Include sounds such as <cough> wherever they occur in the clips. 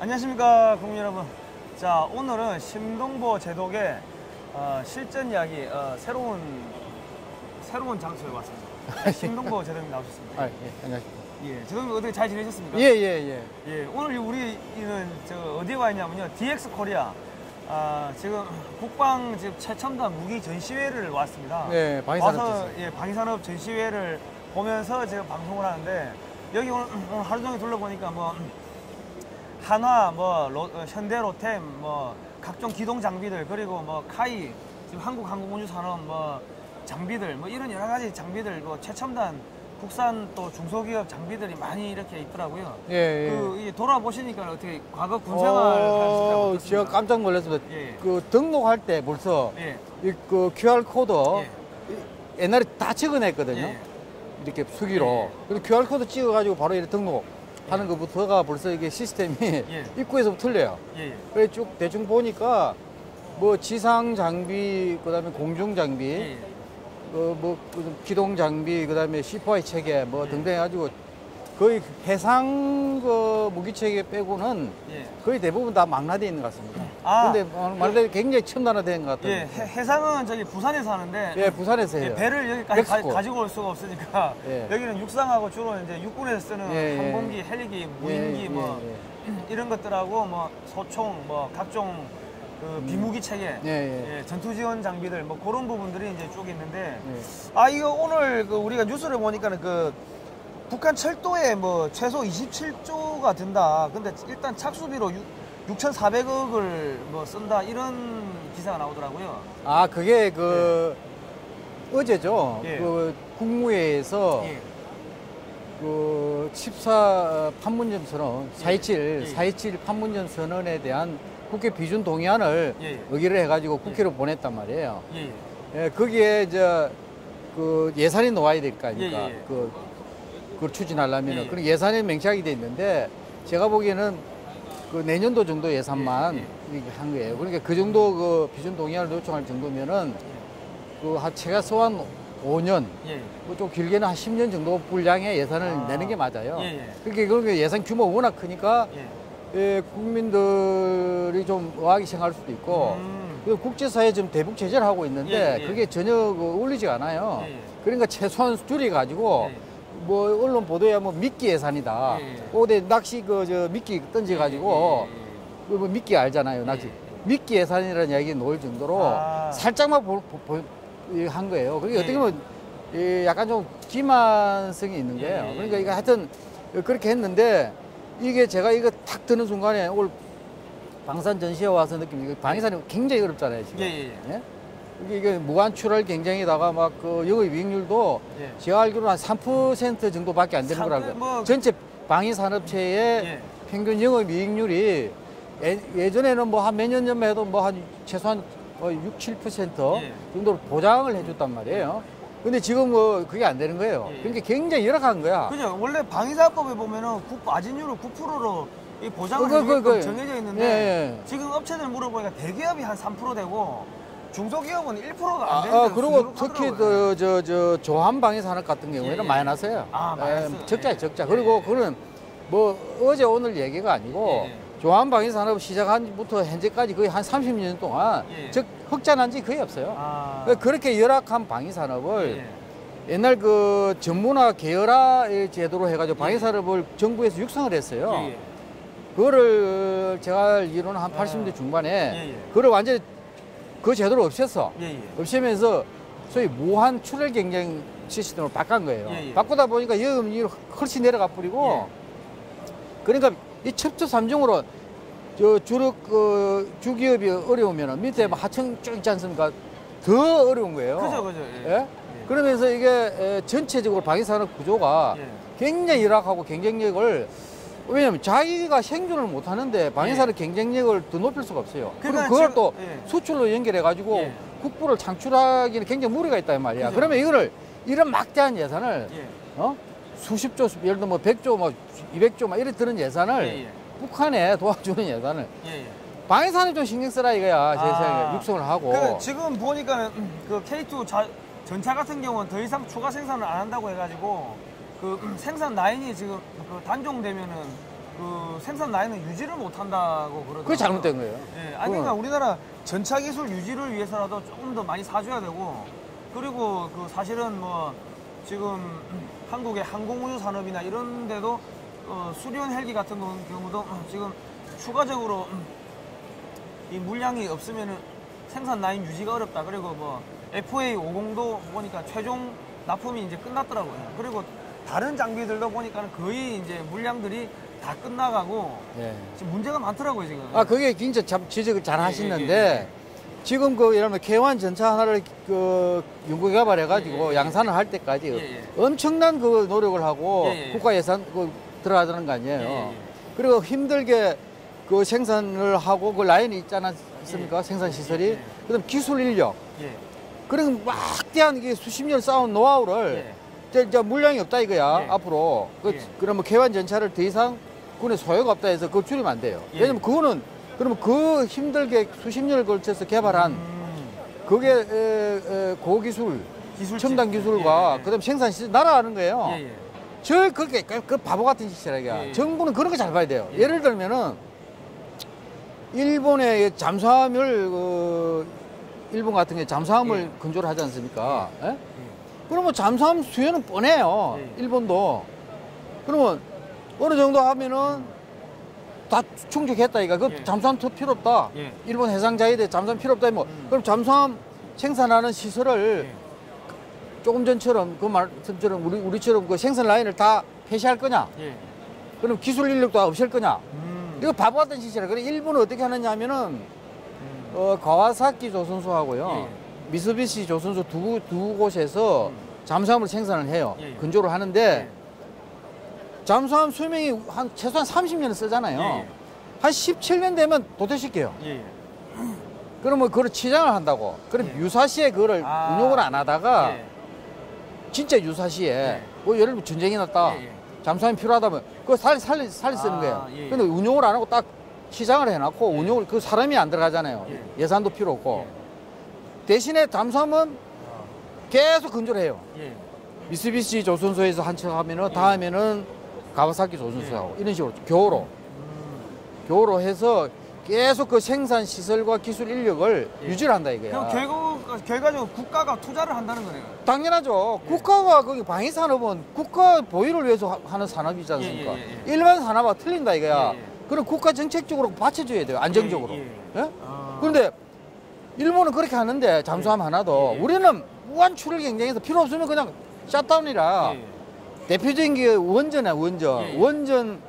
안녕하십니까 국민 여러분. 자 오늘은 심동보 제독의 어, 실전 이야기 어, 새로운 새로운 장소에 왔습니다. 심동보 <laughs> 제독님 나오셨습니다. 아, 예, 안녕하십니까. 예, 제독님 어떻게 잘 지내셨습니까? 예, 예, 예. 예, 오늘 우리는 저 어디에 와 있냐면요. DX 코리아. 아, 지금 국방 지금 최첨단 무기 전시회를 왔습니다. 네, 방위산업 와서. 예, 방위산업 전시회를 보면서 지금 방송을 하는데 여기 오늘, 오늘 하루 종일 둘러보니까 뭐 한화, 뭐 로- 어, 현대 로템, 뭐 각종 기동 장비들 그리고 뭐 KAI 지금 한국 항공우주산업 뭐 장비들 뭐 이런 여러 가지 장비들 뭐 최첨단 국산 또 중소기업 장비들이 많이 이렇게 있더라고요. 예, 예. 그 이게 돌아보시니까 어떻게 과거 군생활 어, 제가 깜짝 놀랐습니다. 예. 그 등록할 때 벌써 예. 이그 QR 코드 예. 옛날에 다 찍어냈거든요. 예. 이렇게 수기로. 예. QR 코드 찍어가지고 바로 이렇게 등록 하는 것부터가 벌써 이게 시스템이 예. <laughs> 입구에서부터 틀려요. 예. 예. 그래 쭉 대충 보니까 뭐 지상 장비, 그다음에 공중 장비, 예. 어, 뭐그 기동 장비, 그다음에 C4I 체계 뭐 예. 등등 해가지고 거의 해상 그 무기 체계 빼고는 예. 거의 대부분 다 망라돼 있는 것 같습니다. 아. 근데 말대로 굉장히 첨단화된 것 같아요. 예. 해- 해상은 저기 부산에서 하는데 예, 부산에서 해요. 예, 배를 여기까지 가, 멕시코. 가 지고 올 수가 없으니까 예. 여기는 육상하고 주로 이제 육군에서 쓰는 예, 예. 항공기, 헬기기, 무인기 예, 뭐 예, 이런 것들하고 뭐 소총, 뭐 각종 그 비무기 체계, 예, 예. 예, 전투 지원 장비들 뭐 그런 부분들이 이제 쭉 있는데 예. 아 이거 오늘 그 우리가 뉴스를 보니까는 그 북한 철도에 뭐 최소 27조가 든다. 근데 일단 착수비로 6,400억을 뭐 쓴다 이런 기사가 나오더라고요. 아, 그게 그 어제죠. 예. 그 국무회에서 예. 그 14 판문점 선언, 427, 예. 427 판문점 선언에 대한 국회 비준 동의안을 예, 예. 의결을 해가지고 국회로 보냈단 말이에요. 예. 예. 예, 거기에 이제 그 예산이 나와야 될 거 아닙니까? 예, 예, 예. 그, 그걸 추진하려면 예, 은 예. 그런 예산이 명시하게 돼 있는데 제가 보기에는 그 내년도 정도 예산만 예, 이렇게 한 거예요. 그러니까 그 정도 그 비준 동의안을 요청할 정도면은 그한 최소 한 5년, 예. 뭐좀 길게는 한 10년 정도 분량의 예산을 아. 내는 게 맞아요. 예, 예. 그렇게 그러니까 예산 규모가 워낙 크니까 예. 예, 국민들이 좀 의아하게 생각할 수도 있고 음. 그 국제사회에 지금 대북 제재를 하고 있는데 예, 예. 그게 전혀 그 어울리지가 않아요. 예, 예. 그러니까 최소한 줄여가지고 예. 뭐 언론 보도에 뭐 미끼 예산이다. 예, 예. 어디 낚시 그 저 미끼 던져가지고 예, 예, 예. 그뭐 미끼 알잖아요. 낚시 예, 예. 미끼 예산이라는 이야기 나올 정도로 아. 살짝만 보, 보, 보- 이한 거예요. 그게 예, 어떻게 보면 이 약간 좀 기만성이 있는 예, 거예요. 그러니까 이거 하여튼 그렇게 했는데 이게 제가 이거 탁 드는 순간에 오늘 방산 전시회 와서 느낀 게 방위산이 굉장히 어렵잖아요 지금. 예, 예, 예? 이게, 이게 무한 출할 경쟁에다가 막그 영업 이익률도 예. 제가 알기로는 한 3% 정도밖에 안 되는 삼- 거라고. 뭐- 전체 방위 산업체의 예. 평균 영업 이익률이 예, 전에는 뭐 한 몇 년 전만 해도 뭐 한 최소한 뭐 6, 7% 예. 정도로 보장을 해줬단 말이에요. 근데 지금 뭐 그게 안 되는 거예요. 예. 그러니까 굉장히 열악한 거야. 그죠? 원래 방위사업법에 보면은 국 마진율을 9%로 이 보장을 그, 그, 그, 그. 정해져 있는데 예, 예. 지금 업체들 물어보니까 대기업이 한 3% 되고 중소기업은 1%가 아, 안 되는데 아, 그리고 특히 그, 저, 저, 조한 방위 산업 같은 경우에는 예, 예. 마이너스예요. 아, 마이너스. 예, 적자예요, 예. 적자. 예, 그리고 예. 그거는 뭐 어제 오늘 얘기가 아니고 예, 예. 조한 방위 산업 시작한 부터 현재까지 거의 한 30년 동안 예. 즉 흑자 난 지 거의 없어요. 아, 그렇게 열악한 방위 산업을 예. 옛날 그 전문화 계열화 제도로 해가지고 방위 산업을 정부에서 육성을 했어요. 그거를 제가 알기로는 한 80대 중반에 예, 예. 그걸 완전히 그 제도를 없앴어. 예, 예. 없애면서 소위 무한 출혈 경쟁 시스템으로 바꾼 거예요. 예, 예. 바꾸다 보니까 여금이 훨씬 내려가 버리고 그러니까 이 첩첩 삼중으로 저 주력 그 주기업이 어려우면 밑에 막 하청 쭉 있지 않습니까? 더 어려운 거예요. 그죠, 그죠. 예. 예? 그러면서 이게 에, 전체적으로 방위산업 구조가 예. 굉장히 열악하고 경쟁력을 왜냐면 자기가 생존을 못 하는데 방위산업 경쟁력을 더 높일 수가 없어요. 그리고 예. 그러니까 그걸 또 예. 수출로 연결해 가지고 예. 국부를 창출하기는 굉장히 무리가 있다 이 말이야. 그죠. 그러면 이거를 이런 막대한 예산을 예. 어? 수십조, 예를 들어 뭐 100조, 뭐 200조 막 이래 드는 예산을 예, 예. 북한에 도와주는 예산을 예, 예. 방위산업 좀 신경 쓰라 이거야. 제 아. 생각에 육성을 하고. 그 지금 보니까는 그 K2 자- 전차 같은 경우는 더 이상 추가 생산을 안 한다고 해가지고 그 생산 라인이 지금 그 단종되면은 그 생산 라인을 유지를 못 한다고 그러더라고요. 그게 잘못된 거예요. 예, 아니 그러니까 우리나라 전차 기술 유지를 위해서라도 조금 더 많이 사줘야 되고 그리고 그 사실은 뭐 지금 한국의 항공우주 산업이나 이런 데도 어, 수리온 헬기 같은 경우도 지금 추가적으로 이 물량이 없으면은 생산 라인 유지가 어렵다. 그리고 뭐 FA 50도 보니까 최종 납품이 이제 끝났더라고요. 그리고 다른 장비들도 보니까 거의 이제 물량들이 다 끝나가고 예. 지금 문제가 많더라고요 지금. 아, 그게 진짜 참 지적을 잘 예, 하시는데, 예, 예. 지금 그, 예를 들면, K1 전차 하나를 그, 연구 개발해가지고 예, 예, 예. 양산을 할 때까지 예, 예. 엄청난 그 노력을 하고 예, 예. 국가 예산 그 들어가는 거 아니에요. 예, 예. 그리고 힘들게 그 생산을 하고 그 라인이 있지 않았습니까? 생산 시설이. 예, 예. 그다음 기술 인력. 예. 그런 막대한 이게 수십 년 쌓은 노하우를 예. 이제, 물량이 없다 이거야 예. 앞으로 그, 예. 그러면 개환 전차를 더 이상 군에 소요가 없다 해서 그거 줄이면 안 돼요 예. 왜냐면 그거는 그러면 그 힘들게 수십 년을 걸쳐서 개발한 음, 그게 에, 에, 고기술 기술직. 첨단 기술과 예, 예. 그다음 생산 시설 날아가는 거예요 예, 예. 저 그게 그, 그 바보 같은 짓이라 이게 예, 예. 정부는 그런 거 잘 봐야 돼요 예. 예. 를 들면은 일본의 잠수함을 그 일본 같은 게 잠수함을 예. 건조를 하지 않습니까? 예? 그러면 잠수함 수요는 뻔해요. 예. 일본도. 그러면 어느 정도 하면은 다 충족했다 이가. 그 예. 잠수함 더 필요 없다. 예. 일본 해상자위대 잠수함 필요 없다. 뭐 음. 그럼 잠수함 생산하는 시설을 예. 조금 전처럼 그 말씀처럼 우리 우리처럼 그 생산 라인을 다 폐쇄할 거냐? 예. 그럼 기술 인력도 없앨 거냐? 음. 이거 바보 같은 짓이라. 그래 일본은 어떻게 하느냐 하면은 음. 어, 가와사키 조선소하고요. 예. 미쓰비시 조선소 두, 두 곳에서 음. 잠수함을 생산을 해요. 예, 예. 건조를 하는데 예. 잠수함 수명이 한 최소한 30년을 쓰잖아요. 예, 한 17년 되면 도태시켜요. 예. 예. 그러면 그걸 치장을 한다고. 그럼 예. 유사시에 그거를 아. 운용을 안 하다가 예. 진짜 유사시에 예. 뭐 예를 들면 전쟁이 났다. 예, 예. 잠수함이 필요하다면 그거 살리, 살리, 살리 쓰는 아, 거예요. 예, 예. 근데 운용을 안 하고 딱 치장을 해놨고 운용을 그 사람이 안 들어가잖아요. 예. 예산도 필요 없고. 대신에 잠수함은 계속 건조를 해요. 예. 미쓰비시 조선소에서 한 척 하면은 예. 다음에는 가와사키 조선소하고 이런 식으로 교호로 음. 교호로 해서 계속 그 생산 시설과 기술 인력을 예. 유지를 한다 이거야. 그럼 결국 결과적으로 국가가 투자를 한다는 거네요. 당연하죠. 예. 국가가 거기 방위 산업은 국가 보유를 위해서 하- 하는 산업이지 않습니까? 예, 예, 예, 일반 산업과 틀린다 이거야. 예, 예. 그럼 국가 정책적으로 받쳐줘야 돼요. 안정적으로. 예, 예? 예. 아. 그런데 일본은 그렇게 하는데 잠수함 하나도 예, 예. 우리는 무한 출을 경쟁해서 필요 없으면 그냥 샷다운이라 예. 대표적인 게 원전이야 원전 예, 예. 원전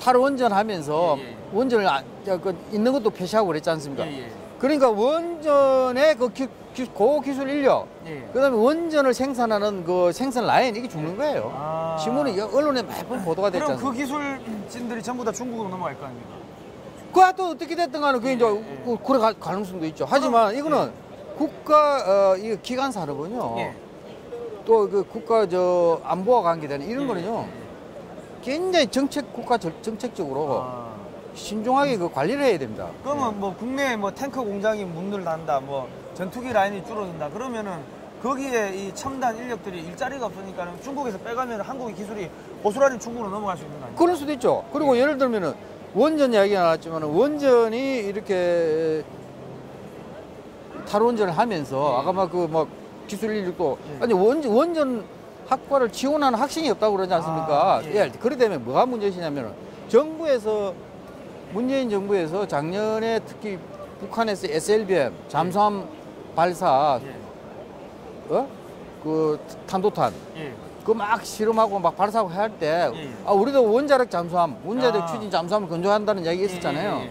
탈 원전 하면서 예, 예. 원전을 안- 저, 그 있는 것도 폐쇄하고 그랬지 않습니까 예, 예. 그러니까 원전의 그 기, 기- 고기술 인력 예. 그다음에 원전을 생산하는 그 생산 라인 이게 죽는 거예요 아. 신문에 여- 언론에 매번 보도가 됐지 그럼 그 기술진들이 전부 다 중국으로 넘어갈 거 아닙니까? 그가 또 어떻게 됐든 간에 그게 예, 이제 예. 그- 그래 갈 가능성도 있죠 하지만 이거는 국가 어, 이 기관 산업은요 예. 또그 국가 저 안보와 관계되는 이런 예, 거는요 예. 굉장히 정책 국가 정- 정책적으로 아. 신중하게 그 관리를 해야 됩니다. 그러면 뭐 국내에 뭐 탱커 공장이 문을 닫는다, 뭐 전투기 라인이 줄어든다. 그러면은 거기에 이 첨단 인력들이 일자리가 없으니까 중국에서 빼가면 한국의 기술이 고스란히 중국으로 넘어갈 수 있는 거 아니에요? 그럴 수도 있죠. 그리고 예를 들면은 원전 이야기가 나왔지만 원전이 이렇게 탈원전을 하면서 예. 아까 막 그 막 기술 인력도 예. 아니 원전 원전 학과를 지원하는 학생이 없다고 그러지 않습니까? 아, 예. 예. 그래 되면 뭐가 문제시냐면은 정부에서 문재인 정부에서 작년에 특히 북한에서 SLBM 잠수함 발사 예. 어? 그 탄도탄 예. 그 막 실험하고 막 발사하고 할 때, 예, 예. 아, 우리도 원자력 잠수함, 원자력 아. 추진 잠수함을 건조한다는 이야기 있었잖아요. 예, 예, 예.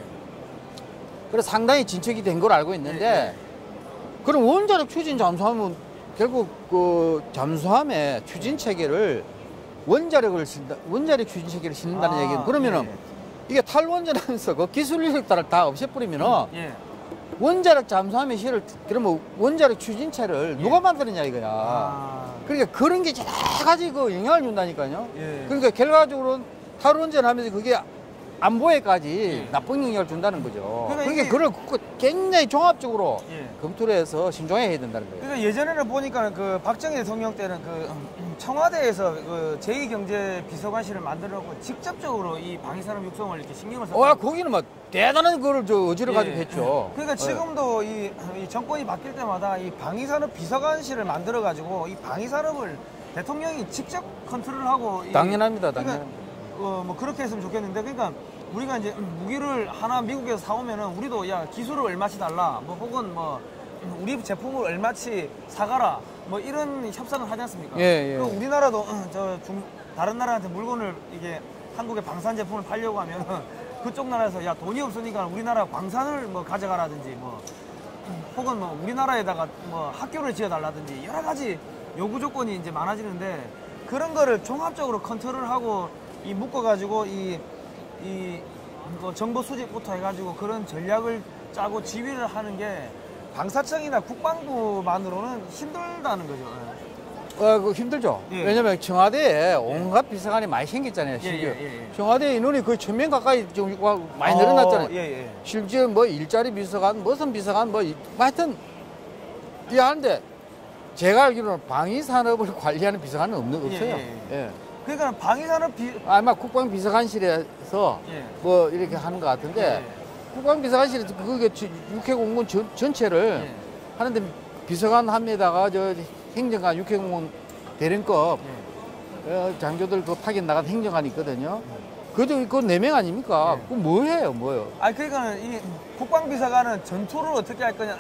그래서 상당히 진척이 된 걸 알고 있는데, 예, 그럼 원자력 추진 잠수함은 결국 그 잠수함의 추진 체계를 원자력을 쓴다, 원자력 추진 체계를 싣는다는 아, 얘기는 그러면은 예, 이게 탈원전하면서 그 기술 인력 따라 다 없애버리면은 예. 원자력 잠수함의 실을 그러면 원자력 추진체를 예. 누가 만드느냐 이거야. 아. 그러니까 그런 게 여러 가지 그 영향을 준다니까요. 예. 그러니까 결과적으로는 탈원전 하면서 그게 안보에까지 예. 나쁜 영향을 준다는 거죠. 그러니까 그러니까 그걸 그- 굉장히 종합적으로 예. 검토를 해서 신중하게 해야 된다는 거예요. 그러니까 예전에는 보니까 그 박정희 대통령 때는 그 음, 청와대에서 그 제2경제 비서관실을 만들어놓고 직접적으로 이 방위산업 육성을 이렇게 신경을. 와 거기는 막 대단한 거를 저 어지러 가지고 예. 했죠. 그러니까 예. 지금도 이, 이 정권이 바뀔 때마다 이 방위산업 비서관실을 만들어 가지고 이 방위산업을 대통령이 직접 컨트롤하고 이- 당연합니다, 그러니까 당연합니다. 어, 뭐 그렇게 했으면 좋겠는데 그러니까 우리가 이제 무기를 하나 미국에서 사오면은 우리도 야 기술을 얼마치 달라 뭐 혹은 뭐 우리 제품을 얼마치 사가라 뭐 이런 협상을 하지 않습니까? 예, 예. 그 우리나라도 어, 저 중, 다른 나라한테 물건을 이게 한국의 방산 제품을 팔려고 하면은 <laughs> 그쪽 나라에서 야 돈이 없으니까 우리나라 광산을 뭐 가져가라든지 뭐 혹은 뭐 우리나라에다가 뭐 학교를 지어달라든지 여러 가지 요구 조건이 이제 많아지는데 그런 거를 종합적으로 컨트롤 하고 이 묶어가지고 이, 이, 뭐 정보 수집부터 해가지고 그런 전략을 짜고 지휘를 하는 게 방사청이나 국방부만으로는 힘들다는 거죠. 어, 그 힘들죠. 예. 왜냐면 청와대에 온갖 비서관이 많이 생겼잖아요. 예, 심지어 예, 예, 예. 청와대 인원이 거의 천 명 가까이 지금 많이 어, 늘어났잖아요. 예, 예. 심지어 뭐 일자리 비서관, 무슨 비서관, 뭐, 하여튼, 이 하는데, 제가 알기로는 방위 산업을 <laughs> 관리하는 비서관은 없는, 예, 없어요. 예, 예. 그러니까 방위 산업 비, 아마 국방 비서관실에서 예. 뭐 이렇게 하는 것 같은데, 예. 국방비서관실에서 그게 지- 육해공무원 전, 전체를 예. 하는데 비서관 합에다가 저 행정관, 육해공무원 대령급 예. 어, 장교들 그 파견 나간 행정관이 있거든요. 그저 그거 네 명 아닙니까? 예. 그거 뭐예요, 뭐요? 아 그러니까 이 국방비서관은 전투를 어떻게 할 거냐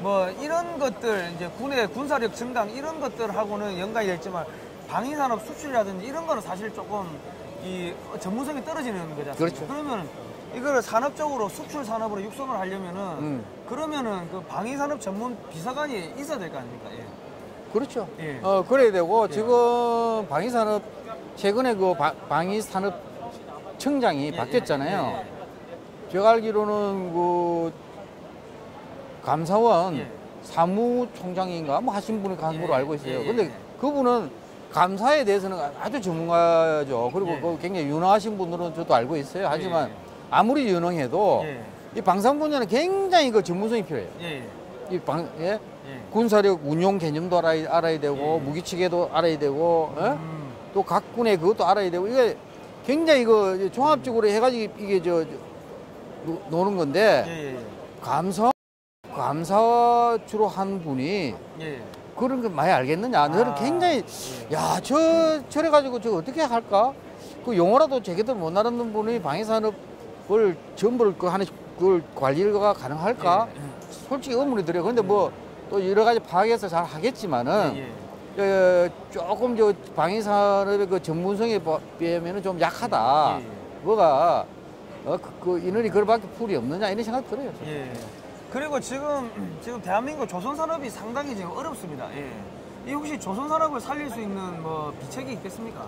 뭐 이런 것들 이제 군의 군사력 증강 이런 것들하고는 연관이 있지만 방위산업 수출이라든지 이런 거는 사실 조금 이 전문성이 떨어지는 않습니까? 그렇죠. 그러면 이거를 산업적으로 수출 산업으로 육성을 하려면은 음. 그러면은 그 방위산업 전문 비서관이 있어야 될 거 아닙니까? 예. 그렇죠. 예. 어, 그래야 되고, 예. 지금 방위산업, 최근에 그 바- 방위산업청장이 예, 바뀌었잖아요. 예, 예. 제가 알기로는 그 감사원 예. 사무총장인가 뭐 하신 분이 간 걸로 예, 알고 있어요. 예, 예, 근데 예. 그분은 감사에 대해서는 아주 전문가죠. 그리고 예. 그 굉장히 유능하신 분들은 저도 알고 있어요. 하지만 예, 예. 아무리 유능해도 예. 이 방산 분야는 굉장히 그 전문성이 필요해요. 예. 예. 이 방, 예? 예. 군사력 운용 개념도 알아야, 알아야 되고 예. 무기체계도 알아야 되고 예? 음. 또 각 군의 그것도 알아야 되고 이게 굉장히 그 종합적으로 해가지고 이게 저, 저 노- 노는 건데 예. 예. 감사 감사 주로 한 분이 예. 그런 걸 많이 알겠느냐? 너는 아, 굉장히 예. 야저 저래 가지고 저 어떻게 할까? 그 용어라도 제대로 못 알아듣는 분이 방위산업 을 전부를 그 하는 그걸 관리가 가능할까? 예. 솔직히 의문이 들어요. 근데 뭐 또 여러 가지 파악해서 잘 하겠지만은 예. 어, 조금 저 방위 산업의 그 전문성에 비- 비하면은 좀 약하다. 예, 예. 뭐가 어, 그, 그 인원이 그거밖에 풀이 없느냐 이런 생각 들어요. 예. 그리고 지금 지금 대한민국 조선 산업이 상당히 지금 어렵습니다. 예. 이 혹시 조선 산업을 살릴 수 있는 뭐 비책이 있겠습니까?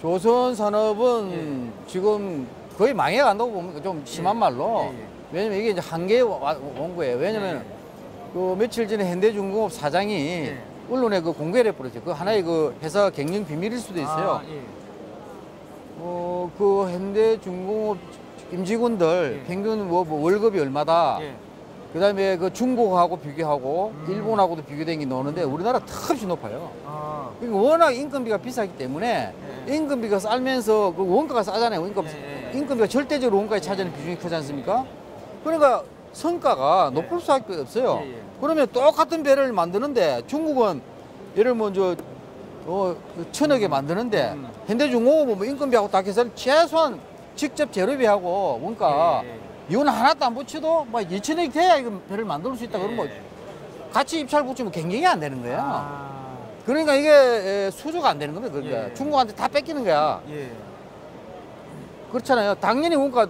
조선 산업은 지금 거의 망해간다고 보면 좀 심한 예. 말로 예, 예. 왜냐면 이게 이제 한계에 와- 온 거예요. 왜냐면 예. 그 며칠 전에 현대중공업 사장이 예. 언론에 그 공개를 해버렸죠. 그 하나의 그 회사 경영 비밀일 수도 있어요. 아, 예. 어, 그 현대중공업 임직원들 예. 평균 뭐, 뭐 월급이 얼마다. 예. 그다음에 그 중국하고 비교하고 음. 일본하고도 비교된 게 나오는데 우리나라 턱없이 높아요. 아. 그러니까 워낙 인건비가 비싸기 때문에 예. 임금비가 싸면서 그 원가가 싸잖아요. 그러니까 예, 예. 임금비가 절대적으로 원가에 차지하는 비중이 크지 않습니까? 그러니까 성과가 예. 높을 수밖에 없어요. 예, 예. 그러면 똑같은 배를 만드는데 중국은 예를 먼저 어, 그 천억에 만드는데 음. 현대중공업은 뭐 인건비하고 다 계산 최소한 직접 재료비하고 원가 예, 예. 이건 하나도 안 붙여도 뭐 2천억이 돼야 이거 배를 만들 수 있다 그러면 뭐 예. 같이 입찰 붙이면 경쟁이 안 되는 거야. 아. 그러니까 이게 에, 수주가 안 되는 겁니다. 그러니까 예. 중국한테 다 뺏기는 거야. 예. 그렇잖아요. 당연히 원가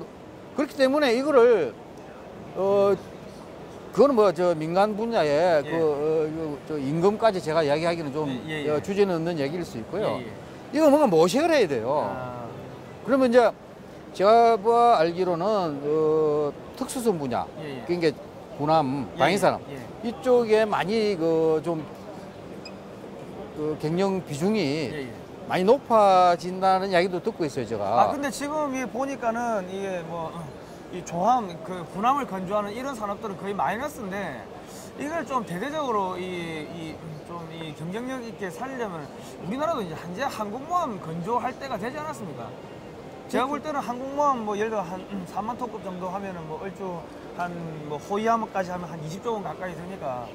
그렇기 때문에 이거를 어 그거는 뭐저 민간 분야에 예. 그 어, 저 임금까지 제가 이야기하기는 좀 예, 예, 예. 어, 주제는 없는 얘기일 수 있고요. 예, 예. 이거 뭔가 모색을 해야 돼요. 아. 그러면 이제 제가 뭐 알기로는 어, 특수선 분야. 그러니까 군함, 예, 방위산업 예. 이쪽에 많이 그좀그 경영 비중이 예, 예. 많이 높아진다는 이야기도 듣고 있어요, 제가. 아 근데 지금 이 보니까는 이게 뭐 이 조함 그 군함을 건조하는 이런 산업들은 거의 마이너스인데 이걸 좀 대대적으로 이좀이 경쟁력 있게 살려면 우리나라도 이제 현재 항공모함 건조할 때가 되지 않았습니까? 제가 볼 때는 항공모함 뭐 예를 들어 한 음, 4만 톤급 정도 하면은 뭐 얼추 한 뭐 호위함까지 하면 한 20조 원 가까이 되니까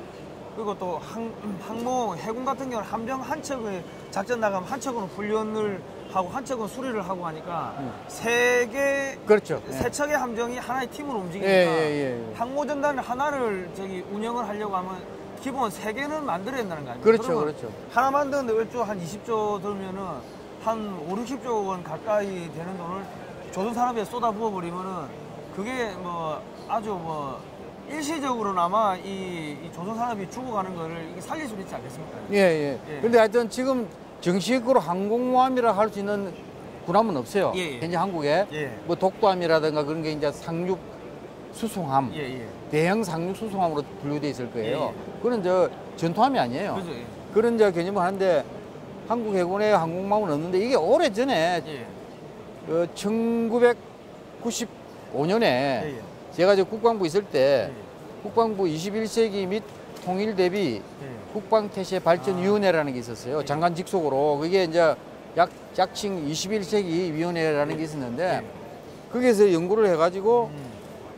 그리고 또 항, 음, 항모 해군 같은 경우는 함정 한 척을 작전 나가면 한 척은 훈련을 하고 한 척은 수리를 하고 하니까 세개 그렇죠. 예. 세 척의 함정이 하나의 팀으로 예, 움직이니까 예, 예, 예. 항모 전단 하나를 저기 운영을 하려고 하면 기본 세 개는 만들어야 된다는 거 아닙니까? 그렇죠, 그렇죠. 하나 만드는데 얼추 한 20조 들면은 한 5, 60조 원 가까이 되는 돈을 조선산업에 쏟아 부어 버리면은 그게 뭐 아주 뭐 일시적으로나마 이, 이 조선산업이 죽어가는 거를 이게 살릴 수 있지 않겠습니까? 예, 예. 예. 근데 하여튼 지금 정식으로 항공모함이라 할 수 있는 군함은 없어요. 예, 예. 현재 한국에. 예. 뭐 독도함이라든가 그런 게 이제 상륙 수송함, 예, 예. 대형 상륙 수송함으로 분류돼 있을 거예요. 예, 그런 저 전투함이 아니에요. 그죠? 예. 그런 저 개념을 하는데 한국 해군에 항공모함은 없는데 이게 오래 전에 예. 어, 1995년에 예, 예. 제가 저 국방부 있을 때 예. 국방부 21세기 및 통일 대비 예. 국방태세 발전위원회라는 게 있었어요. 예. 장관 직속으로. 그게 이제 약, 약칭 21세기 위원회라는 게 있었는데 거기에서 연구를 해가지고 음.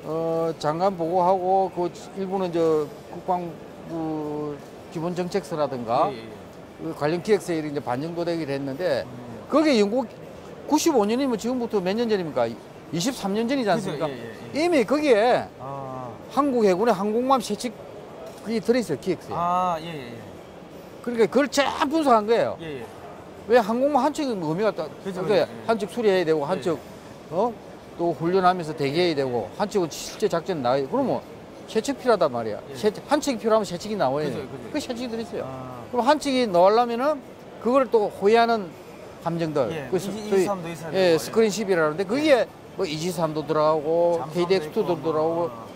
어, 장관 보고하고 그 일부는 저 국방부 기본 정책서라든가. 그 관련 기획서에 이제 반영도 되기로 했는데 음. 거기에 연구 95년이면 지금부터 몇 년 전입니까? 23년 전이지 않습니까? 그죠? 예, 예, 예. 이미 거기에 아, 한국 해군의 항공모함 그게 들어있어요, 기획서에. 아, 예, 예, 그러니까 그걸 쫙 분석한 거예요. 예. 예, 예. 왜 항공모 한 척이 뭐 의미가 딱, 그죠, 그러니까 그죠, 예. 한척 수리해야 되고, 한 예, 척, 어? 또 훈련하면서 대기해야 되고, 한 척은 실제 작전 나와야 돼. 그러면 세척 필요하단 말이야. 예. 세, 한 척이 필요하면 세척이 나와야 돼. 그죠, 그죠. 그 세척이 들어있어요. 아, 그럼 한 척이 넣으려면은 그걸 또 호위하는 함정들. 예, 그 소위- 이지삼도 있어야 예, 되고, 스크린십이라는데 그게 뭐 이지삼도 들어가고, 잠수함도 KDX2도 있고, 들어가고, 뭐.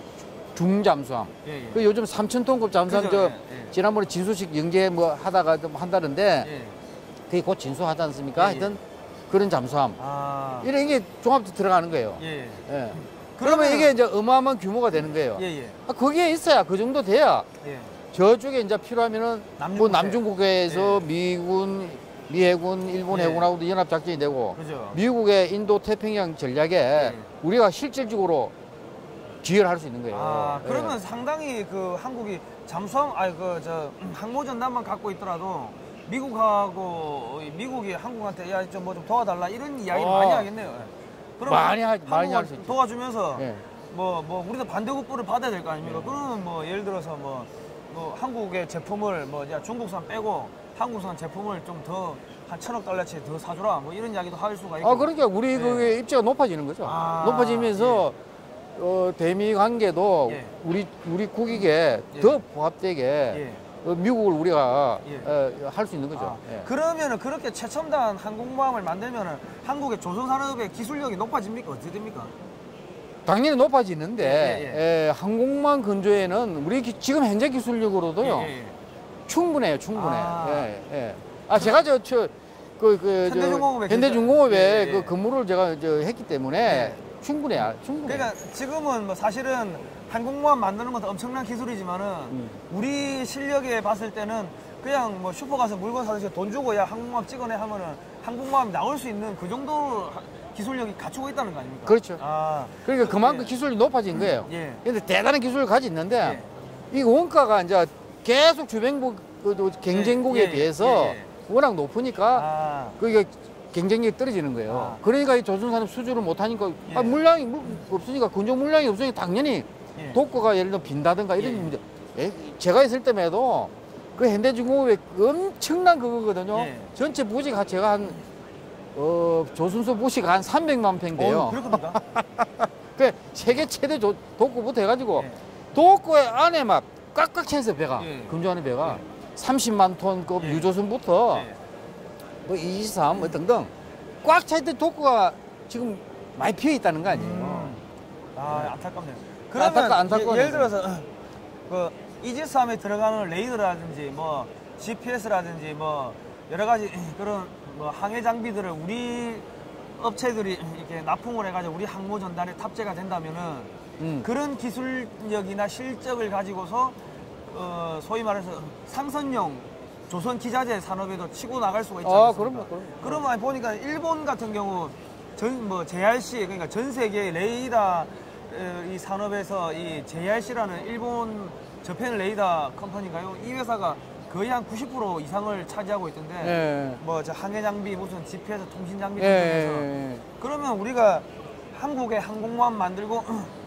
중잠수함. 예, 예. 그 요즘 3,000톤급 잠수함 그죠, 저 예, 예. 지난번에 진수식 영재 뭐 하다가 좀 한다는데 예. 그게 곧 진수하지 않습니까? 예, 예. 하여튼 그런 잠수함. 아, 이런 게 종합도 들어가는 거예요. 예, 예. 그러면 이게 이제 어마어마한 규모가 되는 거예요. 예, 예, 아, 거기에 있어야 그 정도 돼야 예. 저쪽에 이제 필요하면은 남중국해. 뭐 남중국해에서 미군, 미 해군, 일본 예. 해군하고도 연합 작전이 되고 그죠. 미국의 인도 태평양 전략에 예. 우리가 실질적으로 기여를 할 수 있는 거예요. 아, 예. 그러면 상당히 그 한국이 잠수함, 아니 그 저 항모 전단만 갖고 있더라도 미국하고 이 미국이 한국한테 야 좀 뭐 좀 도와달라 이런 이야기를 어. 많이 하겠네요. 예. 그럼 많이 하- 많이 한국을 할수 있죠. 도와주면서 예. 뭐, 뭐, 우리도 반대급부를 받아야 될 거 아닙니까? 그러면 뭐, 예를 들어서 뭐, 뭐, 한국의 제품을 뭐, 야, 중국산 빼고 한국산 제품을 좀 더, 한 천억 달러치 더 사주라. 뭐, 이런 이야기도 할 수가 있고. 아, 그러니까 우리 예. 그게 입지가 높아지는 거죠. 아, 높아지면서 어, 대미 관계도 예. 우리 우리 국익에 예. 더 부합되게 예. 어, 미국을 우리가 예. 어, 할수 있는 거죠. 아, 예. 그러면은 그렇게 최첨단 항공모함을 만들면은 한국의 조선산업의 기술력이 높아집니까? 어떻게 됩니까? 당연히 높아지는데 예, 예, 항공만 건조에는 우리 기- 지금 현재 기술력으로도요 예, 예. 충분해요, 충분해. 아. 예, 예. 아 제가 저 저 그 그, 저 현대중공업에 현대중공업에 예, 예. 그 근무를 제가 저 했기 때문에 예. 충분해요, 충분해. 그러니까 지금은 뭐 사실은 항공모함 만드는 것도 엄청난 기술이지만은 음. 우리 실력에 봤을 때는 그냥 뭐 슈퍼 가서 물건 사듯이 돈 주고 야 항공모함 찍어내 하면은 항공모함 나올 수 있는 그 정도 하- 기술력이 갖추고 있다는 거 아닙니까? 그렇죠. 아, 그러니까 그만큼 예. 기술이 높아진 거예요. 예. 근데 대단한 기술을 가지고 있는데 예. 이 원가가 이제 계속 주변국 그 경쟁국에 예, 예, 비해서 예, 예. 워낙 높으니까 아, 그게 경쟁력이 떨어지는 거예요. 아. 그러니까 이 조선산업 수주를 못하니까 예. 아, 물량이 물- 없으니까 근접 물량이 없으니까 당연히 예. 독거가 예를 들어 빈다든가 이런 예. 문제. 예, 제가 있을 때에도 그 현대중공업의 엄청난 그거거든요. 예. 전체 부지가 제가 한 어, 조선소 부시가 한 300만 평 돼요. 어, 그렇습니까? <laughs> 그 세계 최대 조- 독구부터 해가지고 예. 독구의 안에 막 꽉꽉 찼어요 배가 예. 금주하는 배가 예. 30만 톤급 예. 유조선부터 예. 뭐 23, 뭐 등등 꽉 차있던 독구가 지금 많이 피어 있다는 거 아니에요. 음. 아, 안타깝네요. 안타까- 그러면 안타까워요. 예, 예를 들어서 그 이지스함에 들어가는 레이더라든지 뭐 GPS라든지 뭐 여러 가지 그런 뭐 항해 장비들을 우리 업체들이 이렇게 납품을 해가지고 우리 항모 전단에 탑재가 된다면은 음. 그런 기술력이나 실적을 가지고서 어, 소위 말해서 상선용 조선 기자재 산업에도 치고 나갈 수가 있지 아, 않습니까? 그럼요, 그럼요. 그러면 보니까 일본 같은 경우 전 뭐 JRC 그러니까 전 세계 레이더 어, 이 산업에서 이 JRC라는 일본 저펜 레이더 컴퍼니인가요? 이 회사가 거의 한 90% 이상을 차지하고 있던데 예. 뭐저 항해 장비 무슨 GPS 통신 장비 예, 등등해서 예, 예. 그러면 우리가 한국에 항공모함 만들고 <clears throat>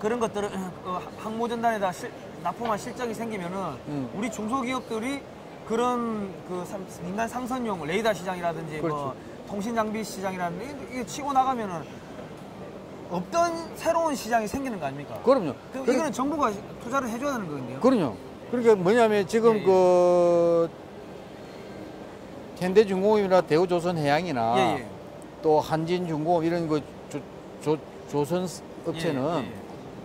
그런 것들을 어, 항모전단에다 실- 납품한 실적이 생기면은 음. 우리 중소기업들이 그런 그 삼- 민간 상선용 레이더 시장이라든지 뭐 그렇죠. 통신 장비 시장이라든지 이게 치고 나가면은 없던 새로운 시장이 생기는 거 아닙니까? 그럼요. 그럼 그리- 이거는 정부가 투자를 해줘야 되는 거거든요. 그럼요. 그러니까 뭐냐면 지금 예, 예. 그 현대중공업이나 대우조선해양이나 예, 예. 또 한진중공업 이런 그 조, 조, 조선 업체는 예, 예.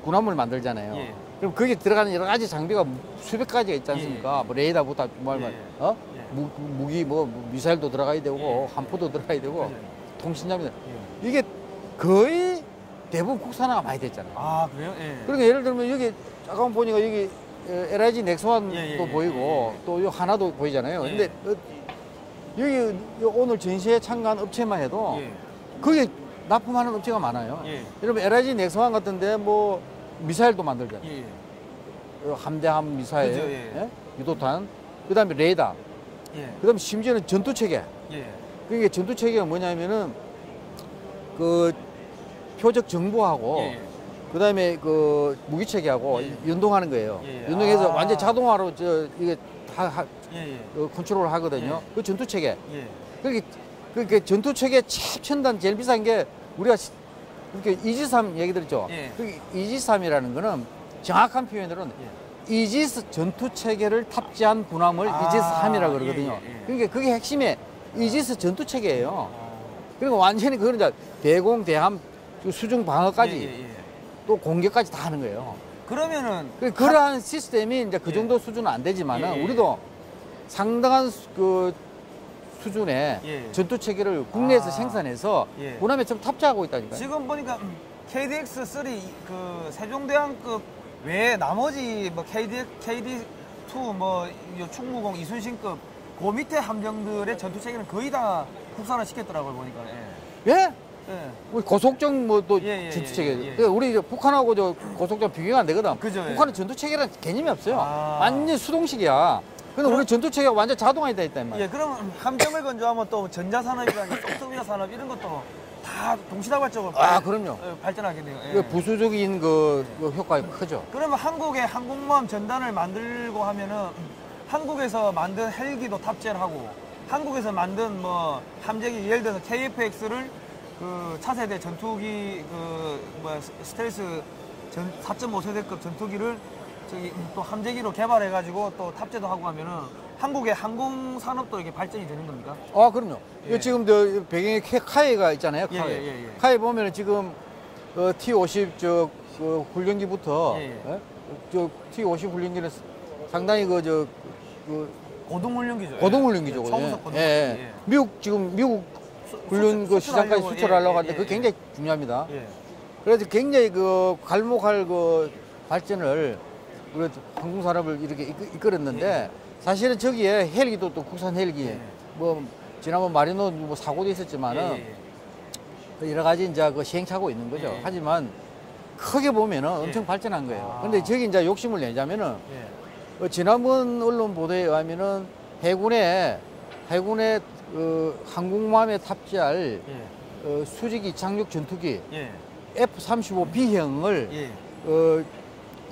군함을 만들잖아요. 예. 그럼 거기에 들어가는 여러 가지 장비가 수백 가지가 있지 않습니까? 예, 예. 뭐 레이더부터 뭐 예, 말 예. 어? 예. 무, 무기 뭐 미사일도 들어가야 되고 예. 함포도 들어가야 되고 그죠. 통신 장비 예. 이게 거의 대부분 국산화가 많이 됐잖아요. 아 그래요? 예. 그러니까 예를 들면 여기 잠깐 보니까 여기 어, LIG 예, 예, 예, 보이고 예, 예. 또요 하나도 보이잖아요. 예. 근데 어, 여기 요 오늘 전시회 참가한 업체만 해도 예. 거기에 납품하는 업체가 많아요. 예. 여러분 LIG 넥스원 같은데 뭐 미사일도 만들잖아요. 예. 예. 어, 함대함 미사일, 그죠, 예. 예? 유도탄, 그다음에 레이더, 예. 그다음에 심지어는 전투 체계. 예. 그게 전투 체계가 뭐냐면은 그 표적 정보하고 예. 그다음에 그 무기 체계하고 예. 연동하는 거예요. 예. 연동해서 아. 완전 자동화로 저 이게 다 하. 어, 컨트롤 하거든요. 그 전투 체계. 예. 그렇게 그렇게 전투 체계 최첨단 제일 비싼 게 우리가 시- 이렇게 이지스함 얘기 들었죠. 예. 그 이지스함이라는 거는 정확한 표현으로는 이지스 전투 체계를 탑재한 군함을 아, 이지스함이라 그러거든요. 예, 예, 예. 그러니까 그게 핵심의 이지스 전투 체계예요. 어. 그리고 완전히 그건 이제 대공, 대함, 그 수중 방어까지 예, 예, 예. 또 공격까지 다 하는 거예요. 그러면은 그- 그러한 시스템이 이제 그 예. 정도 수준은 안 되지만은 예, 예. 우리도 상당한 수- 그 수준의 예. 전투 체계를 국내에서 아. 생산해서 예. 군함에 좀 탑재하고 있다니까요. 지금 보니까 음, KDX3 그 세종대왕급 외에 나머지 뭐 KD KD2 뭐요 충무공 이순신급 그 밑에 함정들의 전투 체계는 거의 다 국산화 시켰더라고요 보니까. 예. 예? 예. 우리 고속정 뭐또 예, 예, 전투 예, 체계. 예, 예. 그 우리 이제 북한하고 저 고속정 비교가 안 되거든. 그죠, 예. 북한은 전투 체계라는 개념이 없어요. 아. 완전 수동식이야. 근데 우리 전투 체계가 완전 자동화돼 있단 말이야. 예, 그럼 함정을 건조하면 또 전자산업이라든지 소프트웨어 산업 이런 것도 다 동시다발적으로 아, 발- 그럼요. 어, 발전하겠네요. 예. 그 부수적인 그, 그 효과가 크죠. 그러면 한국에 항공모함 전단을 만들고 하면은 한국에서 만든 헬기도 탑재를 하고 한국에서 만든 뭐 함재기 예를 들어서 KF-X를 그 차세대 전투기 그 뭐 스텔스 전 4.5세대급 전투기를 저기 또 함재기로 개발해 가지고 또 탑재도 하고 하면은 한국의 항공 산업도 이게 발전이 되는 겁니까? 아, 그럼요. 예. 이 지금 저 배경에 캐- 카이가 있잖아요. 예, 카이. 예, 예, 예. 카이 보면은 지금 어, T50 저 그 훈련기부터 예, 예. 예? 저 T50 훈련기는 상당히 그저 그 고등 훈련기죠. 고등 훈련기죠. 예, 고등. 미국 지금 미국 수- 훈련 수- 그 시장까지 수출하려고, 하는데 예, 그게 예. 굉장히 중요합니다. 예. 그래서 굉장히 그 갈목할 그 발전을 우리 항공 산업을 이렇게 이끌- 이끌었는데 사실은 저기에 헬기도 또 국산 헬기 예. 뭐 지난번 마리노 뭐 사고도 예, 있었지만은 예, 그 여러 가지 이제 그 시행착오 있는 거죠. 예. 하지만 크게 보면은 예. 엄청 발전한 거예요. 아. 근데 저기 이제 욕심을 내자면은 예. 어, 지난번 언론 보도에 의하면은 해군에 해군의 어, 항공모함에 탑재할 예. 어, 수직이 착륙 전투기 예. F-35 B형을 예. 어,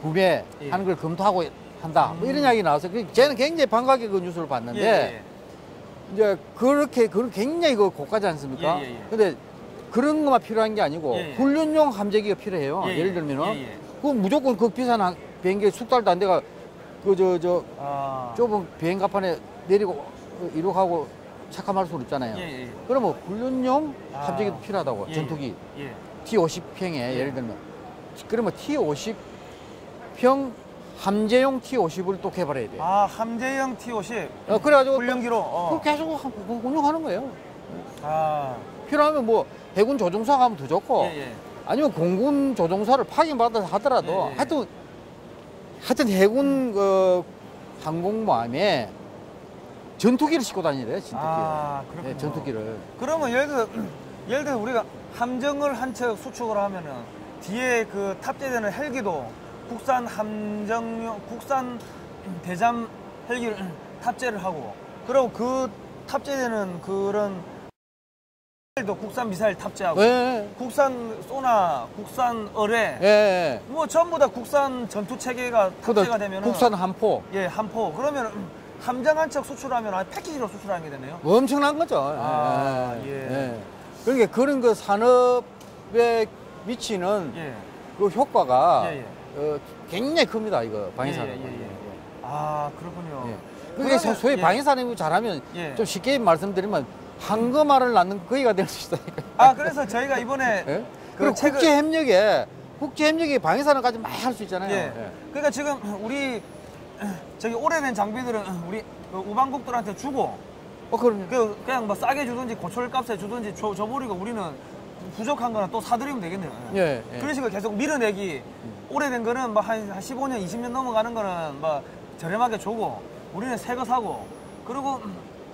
구매하는 예. 걸 검토하고 한다. 뭐 이런 음. 이야기 나와서 그 저는 굉장히 반갑게 그 뉴스를 봤는데 예. 이제 그렇게 그 굉장히 그 고가지 않습니까? 예, 예, 예. 근데 그런 것만 필요한 게 아니고 예, 예. 훈련용 함재기가 필요해요. 예, 예, 를 예. 들면은 예, 예. 그 무조건 그 비싼 항- 비행기 숙달도 안 돼가 그저저 아. 좁은 비행 갑판에 내리고 어, 이륙하고 착함할 수 있잖아요. 예, 예. 그러면 훈련용 아. 함재기도 필요하다고 예, 전투기 예. T50 평에 예. 예를 들면 그러면 T50 평 함재용 T50을 또 개발해야 돼요. 아, 함재형 T50 어, 그래가지고 훈련기로. 또 어. 그걸 계속 하- 운영하는 거예요. 아. 필요하면 뭐 해군 조종사 가면 더 좋고 예, 예. 아니면 공군 조종사를 파견받아서 하더라도 예, 예. 하여튼 하여튼 해군 그 항공모함에 전투기를 싣고 다니래요, 전투기. 아, 그렇군요. 예, 전투기를. 그러면 예를 들어 <clears throat> 예를 들어 우리가 함정을 한 척 수축을 하면은 뒤에 그 탑재되는 헬기도 국산 함정용 국산 대잠 헬기를 탑재를 하고 그리고 그 탑재되는 그런 도 국산 미사일 탑재하고 예, 국산 소나 국산 어뢰 예, 예. 뭐 전부 다 국산 전투 체계가 탑재가 되면 국산 함포. 예 함포 그러면 함정 한척 수출하면 아예 패키지로 수출하는 게 되네요. 엄청난 거죠. 아, 예. 예. 예. 그러니까 그런 그 산업에 미치는 예. 그 효과가 예, 예. 어, 굉장히 큽니다. 이거 방위산업. 예, 예, 예, 예. 아 그렇군요. 예. 그게 그러면- 소위 예. 방위산업이 잘하면 예. 좀 쉽게 말씀드리면 황금알을 낳는 거기가 될 수 있다니까. 아 그래서 저희가 이번에 <laughs> 예? 그 그리고 책을- 국제 협력에 국제 협력에 방위산업까지 많이 할수 있잖아요. 예. 예. 그러니까 지금 우리 저기 오래된 장비들은 우리 그 우방국들한테 주고 어, 그럼요. 그 그냥 뭐 싸게 주든지 고철 값에 주든지 줘, 줘버리고 우리는 부족한 거는 또 사드리면 되겠네요. 예, 예. 그런 식으로 계속 밀어내기 오래된 거는 뭐한 한 15년, 20년 넘어가는 거는 뭐 저렴하게 주고 우리는 새 거 사고 그리고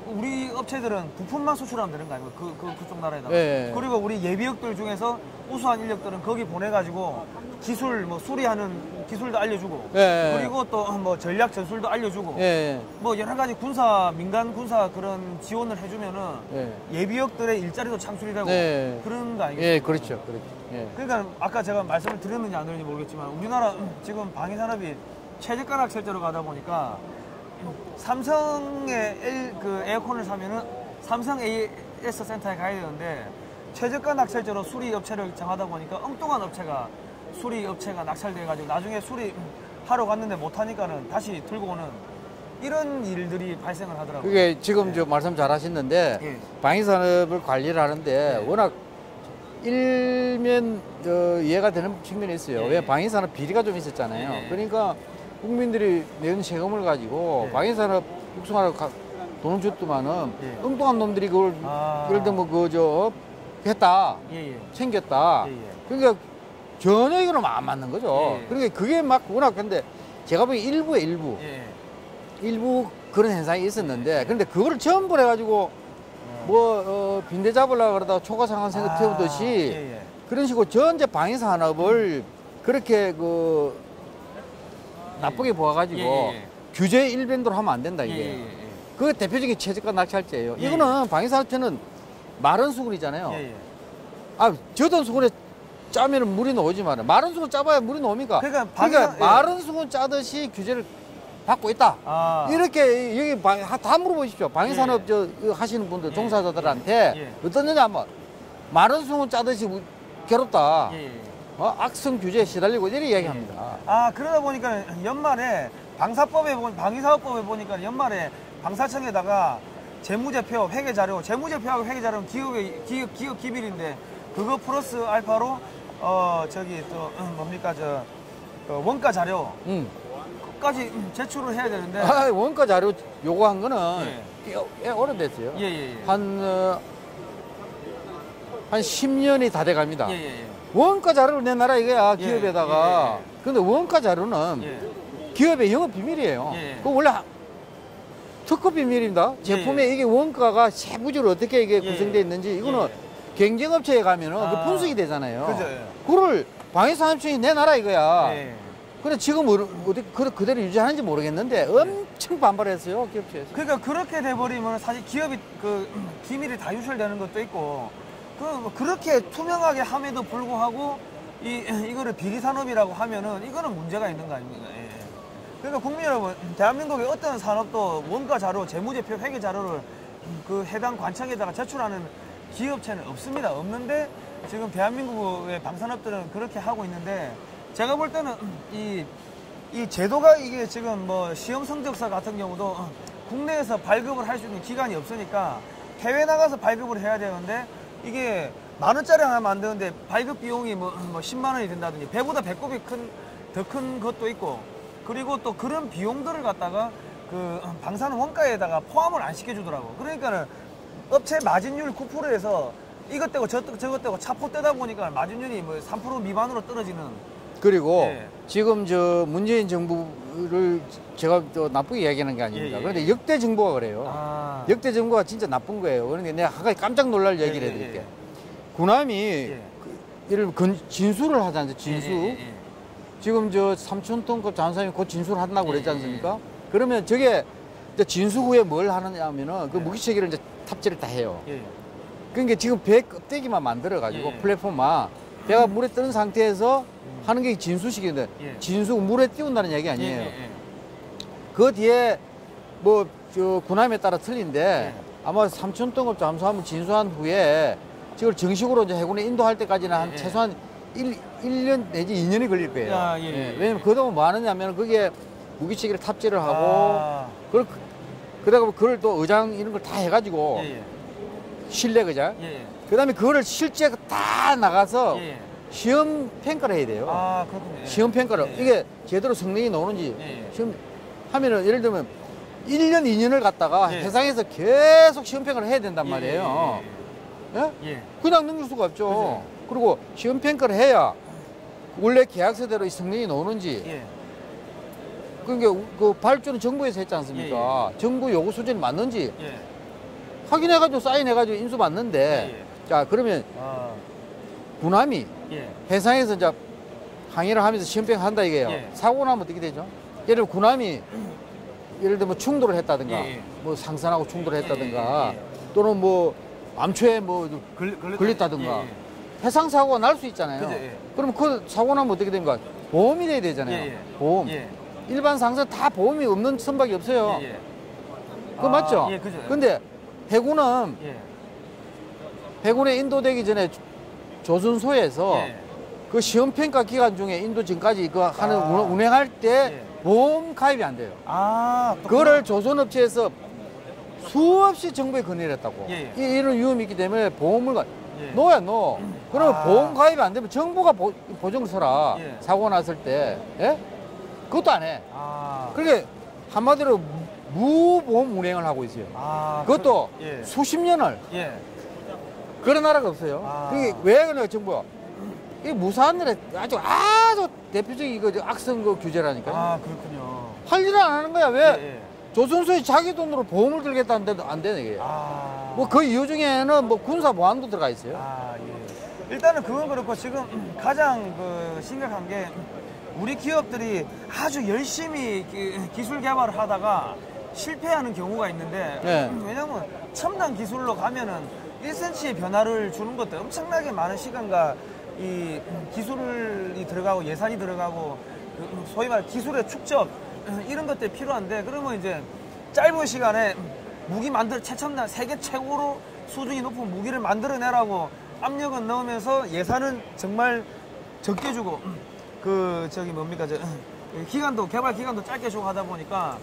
우리 업체들은 부품만 수출하면 되는 거 아닙니까? 그, 그, 그쪽 나라에다가. 예. 그리고 우리 예비역들 중에서 우수한 인력들은 거기 보내가지고 기술, 뭐 수리하는 기술도 알려주고 예. 그리고 또 뭐 전략 전술도 알려주고 예, 뭐 여러 가지 군사, 민간 군사 그런 지원을 해주면은 예. 예비역들의 일자리도 창출이 되고 네. 그런 거 아니겠습니까? 예, 그렇죠. 그렇죠. 예. 그러니까 아까 제가 말씀을 드렸는지 안 드렸는지 모르겠지만 우리나라 지금 방위 산업이 최저가 낙찰제로 가다 보니까 삼성의 엘- 그 에어컨을 사면은 삼성 AS 센터에 가야 되는데 최저가 낙찰제로 수리 업체를 정하다 보니까 엉뚱한 업체가 수리 업체가 낙찰돼 가지고 나중에 수리 하러 갔는데 못 하니까는 다시 들고 오는 이런 일들이 발생을 하더라고요. 그게 지금 저 말씀 잘 하셨는데 예. 방위산업을 관리를 하는데 예. 워낙 일면 저 이해가 되는 측면이 있어요. 예. 왜 방위산업 비리가 좀 있었잖아요. 예. 그러니까 국민들이 내는 세금을 가지고 예. 방위산업 육성하러 가- 돈을 줬더만은 예. 엉뚱한 놈들이 그걸 아. 예를 들면 그저 했다 예, 예. 챙겼다. 예, 예. 그러니까 전혀 이거는 안 맞는 거죠. 예. 그러니까 그게 막 워낙 근데 제가 보기 일부에 일부 예. 일부 그런 현상이 있었는데 근데 그거를 전부 해가지고 뭐 어, 빈대 잡으려고 그러다가 초과상한생을 아, 태우듯이 예, 예. 그런 식으로 전체 방위 산업을 그렇게 그 나쁘게 보아가지고 예, 예, 예. 규제 일변도로 하면 안 된다 예, 이게 예, 예. 그 대표적인 최저가 낙찰제예요 예, 이거는 방위산업체는 마른 수군이잖아요 예, 예. 아 저던 수군에 짜면 물이 나오지만 마른 수군 짜봐야 물이 나옵니까 그러니까 그러니까 방위산- 예. 마른 수군 짜듯이 규제를 받고 있다 아. 이렇게 여기 방, 하- 다 물어보십시오. 방위산업 예. 저 이거 하시는 분들 예. 종사자들한테 예. 어떤 냐 하면 마른 수은 짜듯이 우- 괴롭다. 어? 악성 규제에 시달리고 이렇게 이야기합니다. 아 그러다 보니까 연말에 방사법에 보 방위사업법에 보니까 연말에 방사청에다가 재무제표 회계 자료 재무제표하고 회계 자료는 기업의 기업 기업 기밀인데 그거 플러스 알파로 어 저기 또 음, 뭡니까 저 어, 원가 자료 응. 까지 제출을 해야 되는데 아, 원가 자료 요구한 거는 예. 꽤, 꽤 오래됐어요. 예 예 예 한, 어, 한 10년이 다 돼 갑니다. 예예예 원가 자료를 내놔라 이거야, 예, 기업에다가. 예, 예. 근데 원가 자료는 예. 기업의 영업 비밀이에요. 예. 그 원래 특허 비밀입니다. 제품에 이게 원가가 세부적으로 어떻게 이게 예. 구성되어 있는지 이거는 예. 경쟁업체에 가면은 그 아. 분석이 되잖아요. 그죠, 예. 그걸 방위산업청이 내놔라 이거야. 예. 근데 지금 어디 그- 그대로 유지하는지 모르겠는데 엄청 반발했어요 기업체에서. 그러니까 그렇게 돼버리면 사실 기업이 그 기밀이 다 유출되는 것도 있고 그 그렇게 투명하게 함에도 불구하고 이 이거를 비리 산업이라고 하면은 이거는 문제가 있는 거 아닙니까? 예. 그러니까 국민 여러분, 대한민국의 어떤 산업도 원가 자료, 재무제표 회계 자료를 그 해당 관청에다가 제출하는 기업체는 없습니다. 없는데 지금 대한민국의 방산업들은 그렇게 하고 있는데 제가 볼 때는 이, 이 제도가 이게 지금 뭐 시험 성적서 같은 경우도 국내에서 발급을 할 수 있는 기간이 없으니까 해외 나가서 발급을 해야 되는데 이게 만 원짜리 하나 만드는데 발급 비용이 뭐, 뭐 10만 원이 된다든지 배보다 배꼽이 큰, 더 큰 것도 있고 그리고 또 그런 비용들을 갖다가 그 방사능 원가에다가 포함을 안 시켜주더라고. 그러니까는 업체 마진율 9%에서 이것 떼고 저, 저것 떼고 차포 떼다 보니까 마진율이 뭐 3% 미만으로 떨어지는 그리고 예. 지금 저 문재인 정부를 제가 또 나쁘게 이야기하는 게 아닙니다. 예, 예, 그런데 예. 역대 정부가 그래요. 아. 역대 정부가 진짜 나쁜 거예요. 그런데 내가 한 가지 깜짝 놀랄 예, 얘기를 예, 해드릴게요. 예. 군함이 예. 그, 예를 들면 건- 진수를 하잖아요. 진수. 지금 저 3천 톤급 잠수함이 곧 진수를 한다고 예, 그랬지 예, 않습니까? 그러면 저게 진수 후에 뭘 하느냐 하면은 그 예. 무기체계를 이제 탑재를 다 해요. 예. 그러니까 지금 배 껍데기만 만들어가지고 예, 예. 플랫폼만 배가 물에 뜨는 상태에서 하는 게 진수식인데 예. 진수 물에 띄운다는 얘기 아니에요. 예, 예, 그 뒤에 뭐 저 군함에 따라 틀린데 예. 아마 3천 톤급 잠수함을 진수한 후에 지금 정식으로 이제 해군에 인도할 때까지는 한 예, 예. 최소한 1, 일년 내지 2년이 걸릴 거예요. 야, 예, 예. 왜냐면 그동안 뭐 하느냐면 그게 무기체계를 탑재를 하고 아. 그걸 그러다가 그걸 또 의장 이런 걸 다 해가지고 예, 예. 실내 의장 예, 예. 그다음에 그거를 실제 다 나가서. 시험 평가를 해야 돼요. 아, 그렇군요. 예. 시험 평가를. 이게 제대로 성능이 나오는지. 시험 하면은 예를 들면 1년 2년을 갖다가 예. 해상에서 계속 시험 평가를 해야 된단 예, 말이에요. 예? 그냥 넘길 수가 없죠. 그죠. 그리고 시험 평가를 해야 원래 계약서대로 이 성능이 나오는지 예. 그러니까 그 발주는 정부에서 했지 않습니까? 정부 요구 수준이 맞는지 예. 확인해가지고 사인해가지고 인수 받는데 예, 예. 자 그러면 아, 군함이 예. 해상에서 이제 항해를 하면서 시험평 한다 이게요. 예. 사고 나면 어떻게 되죠? 예를 들어 군함이 예를 들면 충돌을 했다든가 예, 예. 뭐 상선하고 충돌을 했다든가 예, 예, 또는 뭐 암초에 뭐 걸, 걸렸다- 걸렸다든가. 예, 예. 해상 사고가 날 수 있잖아요. 그죠, 예. 그럼 그 사고 나면 어떻게 됩니까? 보험이 돼야 되잖아요. 예, 예. 보험. 예. 일반 상선 다 보험이 없는 선박이 없어요. 예, 예. 그거 아, 맞죠? 예, 그죠. 근데 해군은 예. 해군에 인도되기 전에 조- 조선소에서 예. 그 시험 평가 기간 중에 인도 지금까지 그 하는 아. 운- 운행할 때 예. 보험 가입이 안 돼요. 아, 또 그거를 조선업체에서 수없이 정부에 건의를 했다고. 예, 이- 이런 위험이 있기 때문에 보험을 가- 예. 넣어야 넣어. 그러면 아. 보험 가입이 안 되면 정부가 보, 보증을 서라. 예. 사고 났을 때. 예? 그것도 안 해. 아. 그러니까 한마디로 무- 무보험 운행을 하고 있어요. 아, 그것도 그- 예. 수십 년을 예. 그런 나라가 없어요. 아. 그게 왜 그래요, 정부가? 이 무사한 아주 아주 대표적인 그 악성 그 규제라니까요. 아, 그렇군요. 할 일을 안 하는 거야. 왜? 예, 예. 조선소에 자기 돈으로 보험을 들겠다는데도 안 되네, 이게. 아. 뭐그 이유 중에는 뭐 군사 보안도 들어가 있어요. 아, 예. 일단은 그건 그렇고 지금 가장 그 심각한 게 우리 기업들이 아주 열심히 기, 기술 개발을 하다가 실패하는 경우가 있는데 네. 왜냐면 첨단 기술로 가면은 1cm의 변화를 주는 것도 엄청나게 많은 시간과 이 기술이 들어가고 예산이 들어가고 그 소위 말 기술의 축적 이런 것들이 필요한데 그러면 이제 짧은 시간에 무기 만들 최첨단 세계 최고로 수준이 높은 무기를 만들어내라고 압력은 넣으면서 예산은 정말 적게 주고 그 저기 뭡니까 저 기간도 개발 기간도 짧게 주고 하다 보니까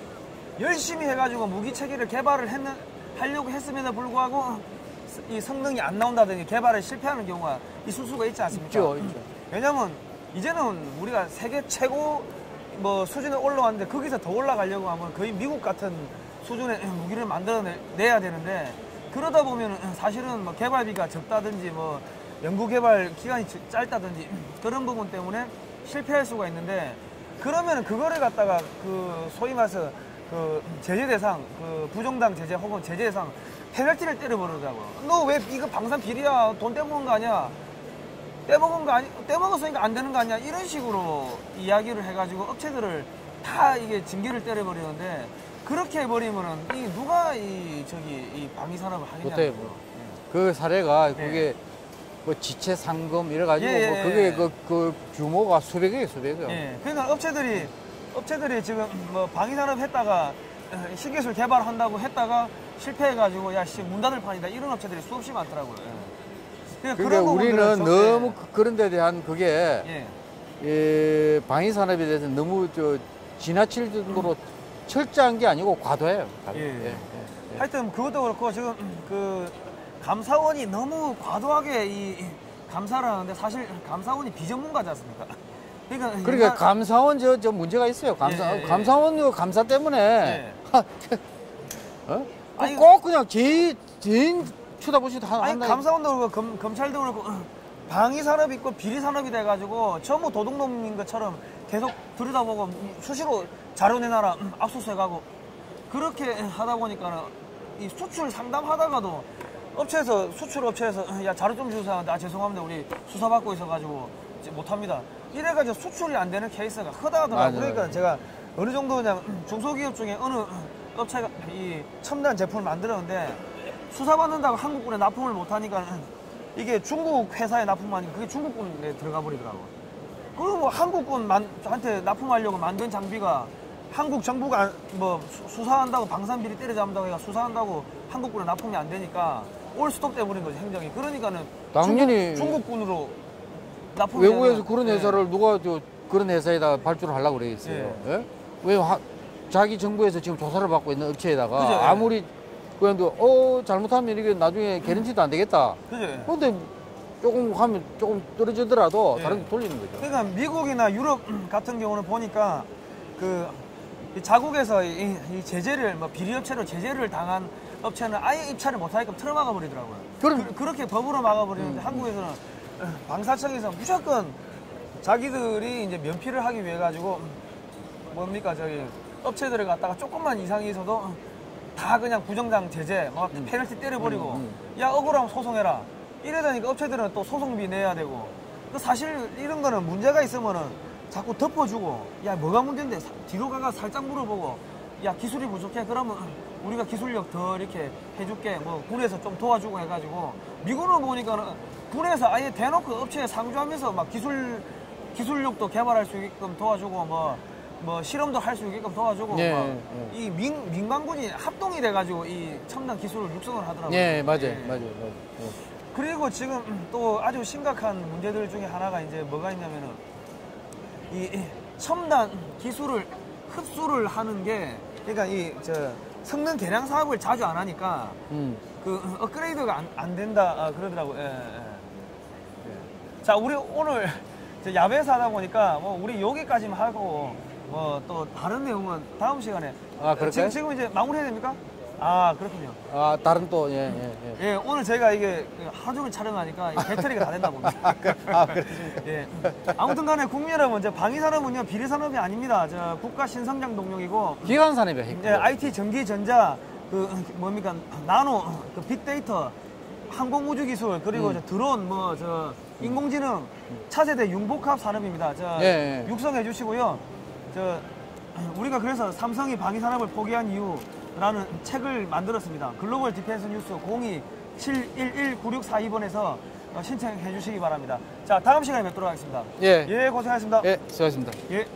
열심히 해가지고 무기 체계를 개발을 했는 하려고 했음에도 불구하고 이 성능이 안 나온다든지 개발에 실패하는 경우가 있을 수가 있지 않습니까? 있죠, 있죠. 왜냐면 이제는 우리가 세계 최고 뭐 수준에 올라왔는데 거기서 더 올라가려고 하면 거의 미국 같은 수준의 <clears throat> 무기를 만들어내야 되는데 그러다 보면 사실은 뭐 개발비가 적다든지 뭐 연구 개발 기간이 짧다든지 <clears throat> 그런 부분 때문에 실패할 수가 있는데 그러면 그거를 갖다가 그 소위 말해서 그 제재 대상 그 부정당 제재 혹은 제재 대상 페널티를 때려버리더라고. 너왜 이거 방산 비리야? 돈 떼먹은 거 아니야? 떼먹은 거 아니, 떼먹었으니까 안 되는 거 아니야? 이런 식으로 이야기를 해가지고 업체들을 다 이게 징계를 때려버리는데 그렇게 해버리면은 이 누가 이 저기 이 방위 산업을 하겠냐? 그때 뭐그 사례가 예. 그게 뭐 지체 상금 이래 가지고 예, 예, 뭐 예. 그게 그, 그 규모가 수백억이에요, 수백억. 예. 그러니까 업체들이 업체들이 지금 뭐 방위 산업 했다가 어, 신기술 개발한다고 했다가 실패해가지고 야씨문 닫을 판이다 이런 업체들이 수없이 많더라고요. 예. 그러니까 그러니까 우리는 너무 그- 그런 데 대한 그게 예. 예, 방위 산업에 대해서 너무 저 지나칠 정도로 철저한 게 아니고 과도해요. 과도. 예. 예. 하여튼 그것도 그렇고 지금 그 감사원이 너무 과도하게 이 감사를 하는데 사실 감사원이 비전문가지 않습니까? <laughs> 그러니까 그러니까 감사원 저, 저 문제가 있어요. 감사, 예, 예, 예. 감사원 그 감사 때문에 예. <laughs> 어? 아니, 꼭 그냥 개인 개인 쳐다보시다 하- 아니 한다. 감사원도 그렇고 검, 검찰도 그렇고 <laughs> 방위 산업이 있고 비리 산업이 돼가지고 전부 도둑놈인 것처럼 계속 들여다보고 수시로 자료 내놔라 음, 압수수색하고 그렇게 하다 보니까는 이 수출 상담하다가도 업체에서 수출 업체에서 야 자료 좀 주세요 하는데 아 죄송합니다 우리 수사 받고 있어가지고 이제 못합니다 이래가지고 수출이 안 되는 케이스가 크다더라고요 맞아요. 그러니까 제가 어느 정도 그냥 중소기업 중에 어느 업체가 이 첨단 제품을 만들었는데 수사받는다고 한국군에 납품을 못하니까 이게 중국 회사에 납품하니까 그게 중국군에 들어가 버리더라고. 그리고 뭐 한국군 만, 한테 납품하려고 만든 장비가 한국 정부가 안- 뭐 수- 수사한다고 방산비리 때려잡는다고 해가 수사한다고 한국군에 납품이 안 되니까 올 스톱 돼 버린 거지 행정이. 그러니까는 당연히 중국, 군으로 외국에서 그런 예. 회사를 누가 저 그런 회사에다 발주를 하려고 그러겠어요. 예? 왜 하- 자기 정부에서 지금 조사를 받고 있는 업체에다가 그죠, 예. 아무리 그래도 어 잘못하면 이게 나중에 개런티도 안 되겠다. 그지? 근데 조금 하면 조금 떨어지더라도 예. 다른 데 돌리는 거죠. 그러니까 미국이나 유럽 <clears throat> 같은 경우는 보니까 그이 자국에서 이, 이 제재를 뭐 비리 업체로 제재를 당한 업체는 아예 입찰을 못하게끔 틀어막아 버리더라고요. 그럼- 그, 렇게 법으로 막아버리는데 음. 한국에서는 어, 방사청에서 무조건 자기들이 이제 면피를 하기 위해 가지고 뭡니까 저기 업체들을 갖다가 조금만 이상이 있어도 다 그냥 부정당 제재, 뭐 페널티 때려버리고 음, 야 억울하면 소송해라. 이러다니까 업체들은 또 소송비 내야 되고 그 사실 이런 거는 문제가 있으면은 자꾸 덮어주고 야 뭐가 문제인데 사- 뒤로 가가 살짝 물어보고 야 기술이 부족해 그러면 우리가 기술력 더 이렇게 해줄게 뭐 군에서 좀 도와주고 해가지고 미국은 보니까는 군에서 아예 대놓고 업체에 상주하면서 막 기술 기술력도 개발할 수 있게끔 도와주고 뭐뭐 실험도 할 수 있게끔 도와주고 예, 막 예. 이 민, 민간군이 합동이 돼가지고 이 첨단 기술을 육성을 하더라고요. 예, 맞아요, 예. 맞아요, 맞아요. 예. 그리고 지금 또 아주 심각한 문제들 중에 하나가 이제 뭐가 있냐면은 이, 이 첨단 기술을 흡수를 하는 게 그러니까 이 저 성능 개량 사업을 자주 안 하니까 음. 그 업그레이드가 안, 안 된다 아, 그러더라고요. 예, 예. 예. 자, 우리 오늘 야외에서 하다 보니까 뭐 우리 여기까지만 하고 뭐 또 다른 내용은 다음 시간에 아, 그럴까요? 지금, 지금 이제 마무리해야 됩니까? 아 그렇군요. 아 다른 또 예, 예, 예. 예, 오늘 저희가 이게 하루 종일 촬영하니까 이 배터리가 다 됐나 봅니다. <laughs> 아, 그렇습니까? 예. 아무튼 간에 국민 여러분, 이제 방위산업은요, 비리산업이 아닙니다. 저 국가 신성장 동력이고, 기간 산업이 핵. 예, IT, 전기, 전자, 그, 뭡니까, 나노, 그 빅데이터, 항공우주 기술, 그리고 음. 저 드론, 뭐, 저, 인공지능, 차세대 융복합 산업입니다. 저, 예, 예. 육성해 주시고요. 저, 우리가 그래서 삼성이 방위 산업을 포기한 이유 라는 책을 만들었습니다. 글로벌 디펜스 뉴스 02-711-9642번에서 신청해 주시기 바랍니다. 자, 다음 시간에 뵙도록 하겠습니다. 예. 예, 고생하셨습니다. 예, 수고하셨습니다. 예.